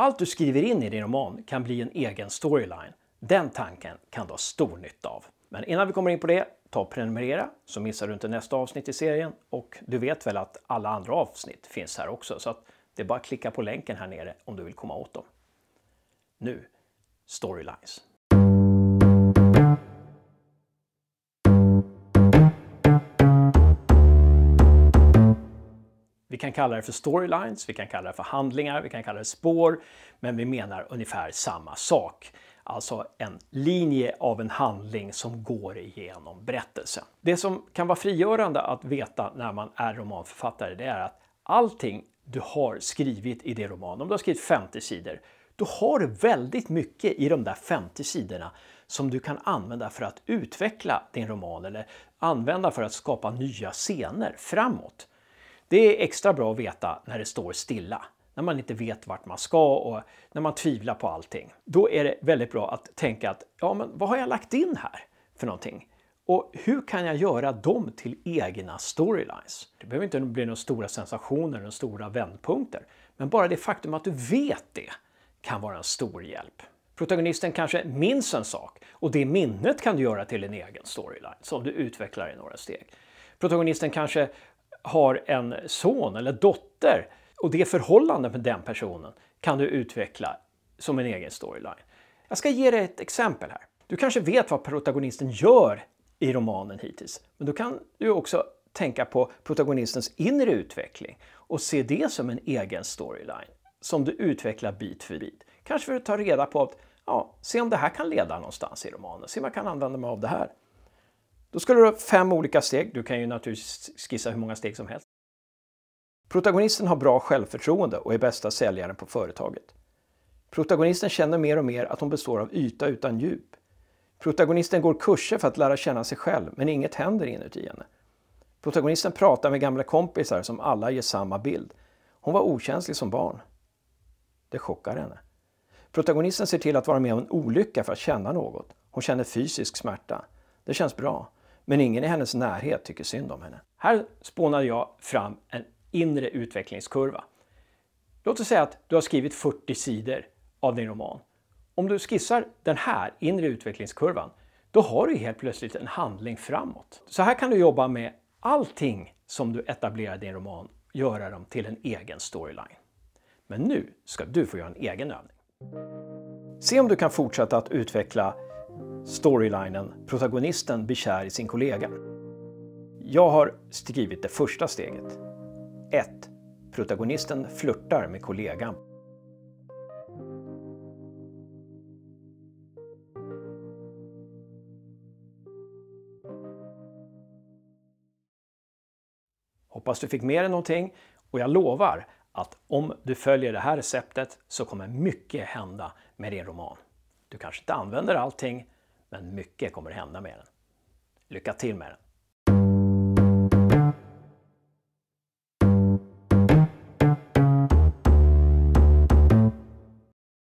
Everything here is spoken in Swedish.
allt du skriver in i din roman kan bli en egen storyline. Den tanken kan du ha stor nytta av. Men innan vi kommer in på det, ta och prenumerera så missar du inte nästa avsnitt i serien. Och du vet väl att alla andra avsnitt finns här också så att det är bara att klicka på länken här nere om du vill komma åt dem. Nu, Storylines. Vi kan kalla det för storylines, vi kan kalla det för handlingar, vi kan kalla det spår, men vi menar ungefär samma sak. Alltså en linje av en handling som går igenom berättelsen. Det som kan vara frigörande att veta när man är romanförfattare, det är att allting du har skrivit i din roman, om du har skrivit 50 sidor, då har du väldigt mycket i de där 50 sidorna som du kan använda för att utveckla din roman eller använda för att skapa nya scener framåt. Det är extra bra att veta när det står stilla, när man inte vet vart man ska och när man tvivlar på allting. Då är det väldigt bra att tänka att ja, men vad har jag lagt in här för någonting? Och hur kan jag göra dem till egna storylines? Det behöver inte bli några stora sensationer, några stora vändpunkter. Men bara det faktum att du vet det kan vara en stor hjälp. Protagonisten kanske minns en sak och det minnet kan du göra till en egen storyline som du utvecklar i några steg. Protagonisten kanske har en son eller dotter och det förhållandet med den personen kan du utveckla som en egen storyline. Jag ska ge dig ett exempel här. Du kanske vet vad protagonisten gör i romanen hittills, men då kan du också tänka på protagonistens inre utveckling och se det som en egen storyline som du utvecklar bit för bit. Kanske för att ta reda på att ja, se om det här kan leda någonstans i romanen, se om jag kan använda mig av det här. Då skulle du ha fem olika steg. Du kan ju naturligtvis skissa hur många steg som helst. Protagonisten har bra självförtroende och är bästa säljaren på företaget. Protagonisten känner mer och mer att hon består av yta utan djup. Protagonisten går kurser för att lära känna sig själv, men inget händer inuti henne. Protagonisten pratar med gamla kompisar som alla ger samma bild. Hon var okänslig som barn. Det chockar henne. Protagonisten ser till att vara med om en olycka för att känna något. Hon känner fysisk smärta. Det känns bra. Men ingen i hennes närhet tycker synd om henne. Här spånade jag fram en inre utvecklingskurva. Låt oss säga att du har skrivit 40 sidor av din roman. Om du skissar den här inre utvecklingskurvan, då har du helt plötsligt en handling framåt. Så här kan du jobba med allting som du etablerar i din roman, göra dem till en egen storyline. Men nu ska du få göra en egen övning. Se om du kan fortsätta att utveckla storylinen protagonisten blir kär i sin kollega. Jag har skrivit det första steget. 1. Protagonisten flörtar med kollegan. Hoppas du fick med dig någonting och jag lovar att om du följer det här receptet så kommer mycket hända med din roman. Du kanske inte använder allting, men mycket kommer hända med den. Lycka till med den!